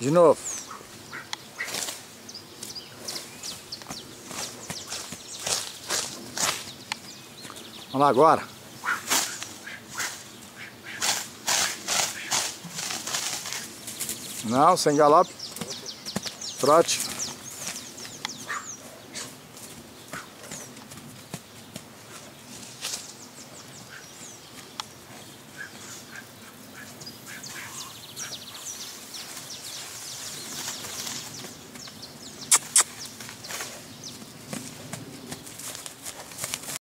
De novo. Vamos lá agora. Não, sem galope. Trote.